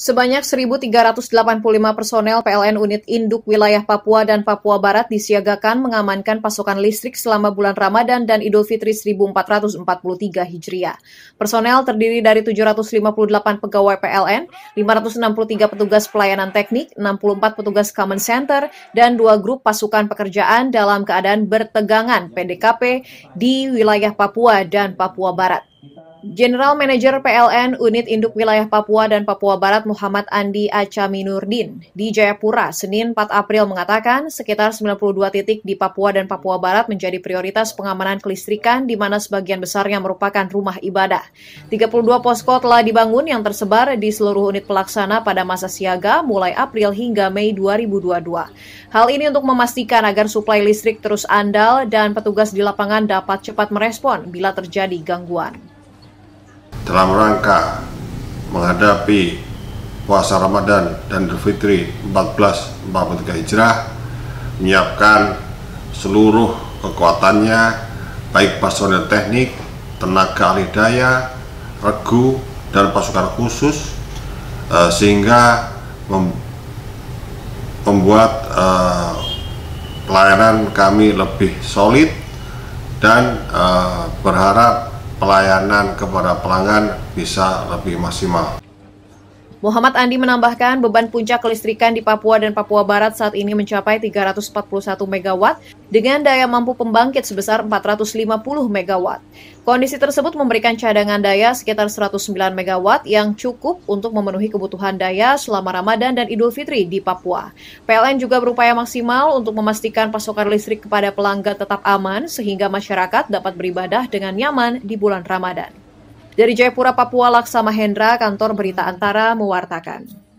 Sebanyak 1.385 personel PLN unit induk wilayah Papua dan Papua Barat disiagakan mengamankan pasokan listrik selama bulan Ramadan dan Idul Fitri 1443 Hijriah. Personel terdiri dari 758 pegawai PLN, 563 petugas pelayanan teknik, 64 petugas common center, dan dua grup pasukan pekerjaan dalam keadaan bertegangan PDKP di wilayah Papua dan Papua Barat. General Manager PLN Unit Induk Wilayah Papua dan Papua Barat Muhammad Andi Acaminurdin di Jayapura Senin 4 April mengatakan sekitar 92 titik di Papua dan Papua Barat menjadi prioritas pengamanan kelistrikan di mana sebagian besarnya merupakan rumah ibadah. 32 posko telah dibangun yang tersebar di seluruh unit pelaksana pada masa siaga mulai April hingga Mei 2022. Hal ini untuk memastikan agar suplai listrik terus andal dan petugas di lapangan dapat cepat merespon bila terjadi gangguan dalam rangka menghadapi puasa Ramadan dan Idul Fitri 1443 Hijrah menyiapkan seluruh kekuatannya baik personel teknik, tenaga ahli daya, regu dan pasukan khusus eh, sehingga membuat eh, pelayanan kami lebih solid dan eh, berharap pelayanan kepada pelanggan bisa lebih maksimal. Muhammad Andi menambahkan beban puncak kelistrikan di Papua dan Papua Barat saat ini mencapai 341 MW dengan daya mampu pembangkit sebesar 450 MW. Kondisi tersebut memberikan cadangan daya sekitar 109 MW yang cukup untuk memenuhi kebutuhan daya selama Ramadan dan Idul Fitri di Papua. PLN juga berupaya maksimal untuk memastikan pasokan listrik kepada pelanggan tetap aman sehingga masyarakat dapat beribadah dengan nyaman di bulan Ramadan. Dari Jayapura, Papua, Laksama Hendra, kantor berita Antara mewartakan.